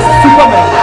Superman.